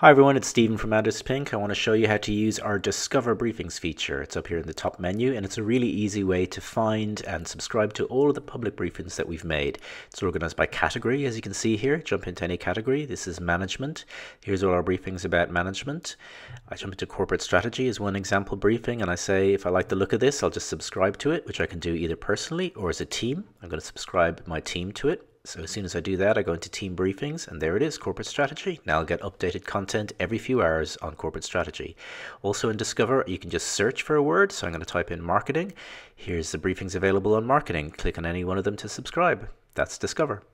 Hi everyone, it's Stephen from Anders Pink. I want to show you how to use our Discover Briefings feature. It's up here in the top menu and it's a really easy way to find and subscribe to all of the public briefings that we've made. It's organized by category as you can see here. Jump into any category. This is management. Here's all our briefings about management. I jump into corporate strategy as one example briefing and I say if I like the look of this I'll just subscribe to it which I can do either personally or as a team. I'm going to subscribe my team to it. So as soon as I do that, I go into team briefings and there it is, corporate strategy. Now I'll get updated content every few hours on corporate strategy. Also in Discover, you can just search for a word. So I'm going to type in marketing. Here's the briefings available on marketing. Click on any one of them to subscribe. That's Discover.